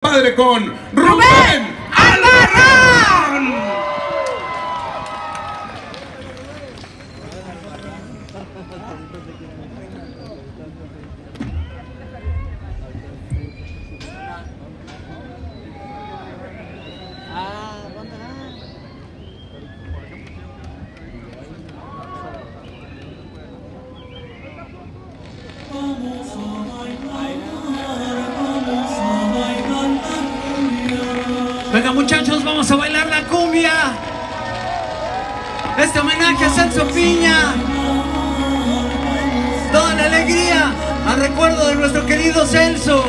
padre con Rubén Albarrán. Muchachos, vamos a bailar la cumbia. Este homenaje a Celso Piña. Toda la alegría al recuerdo de nuestro querido Celso.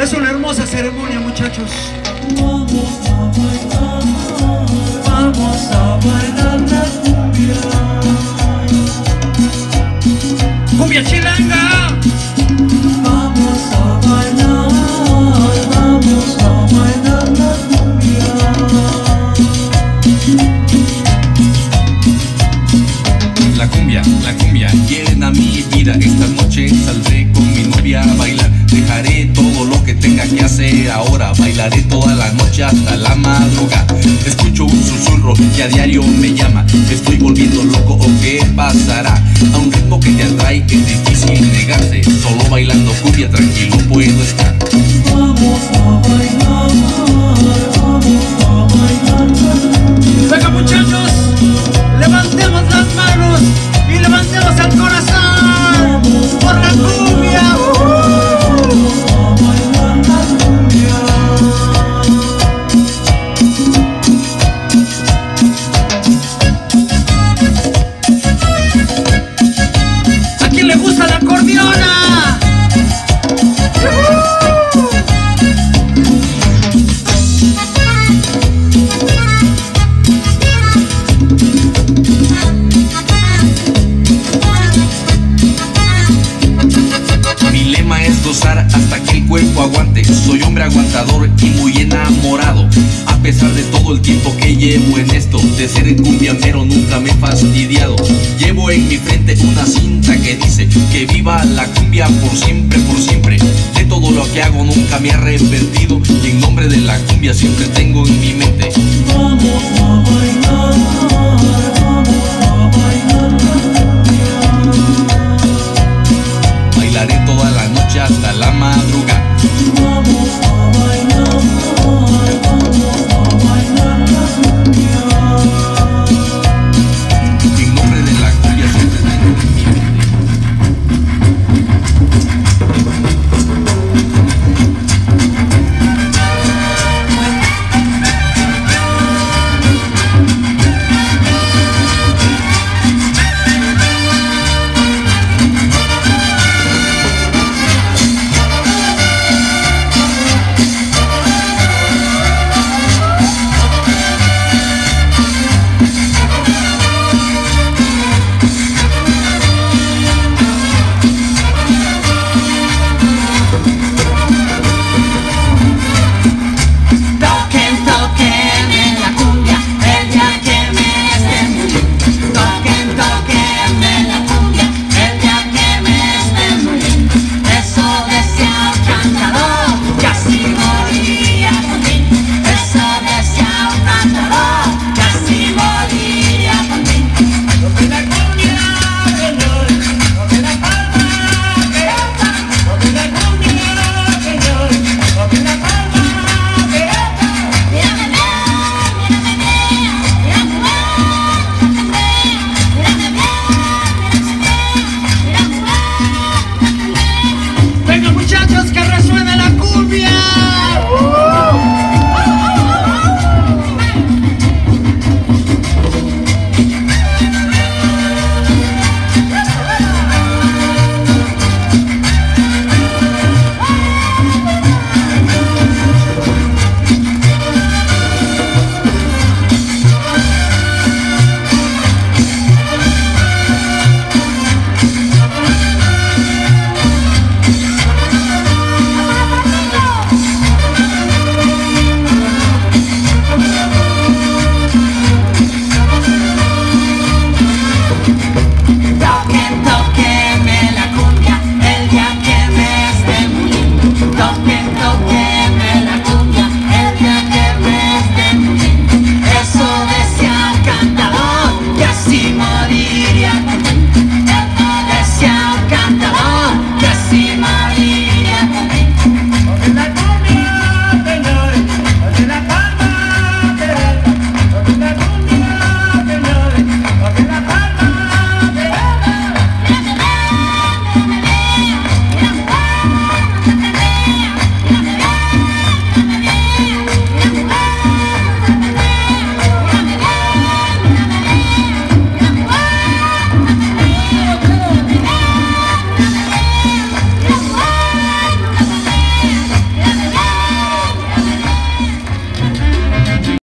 Es una hermosa ceremonia muchachos. Vamos a bailar la cumbia. Cumbia chilanga. La cumbia llena mi vida. Esta noche saldré con mi novia a bailar. Dejaré todo lo que tenga que hacer ahora. Bailaré toda la noche hasta la madrugada. Escucho un susurro que a diario me llama. ¿Me estoy volviendo loco o qué pasará? A un ritmo que te atrae es difícil negarse. Solo Mi lema es gozar hasta que el cuerpo aguante. Soy hombre aguantador y muy enamorado. A pesar de todo el tiempo que llevo en esto, de ser el cumbiambero nunca me he fastidiado. Llevo en mi frente una cinta que dice que viva la cumbia por siempre, por siempre. De todo lo que hago nunca me he arrepentido. Y en nombre de la cumbia siempre tengo en mi mente. Vamos a bailar,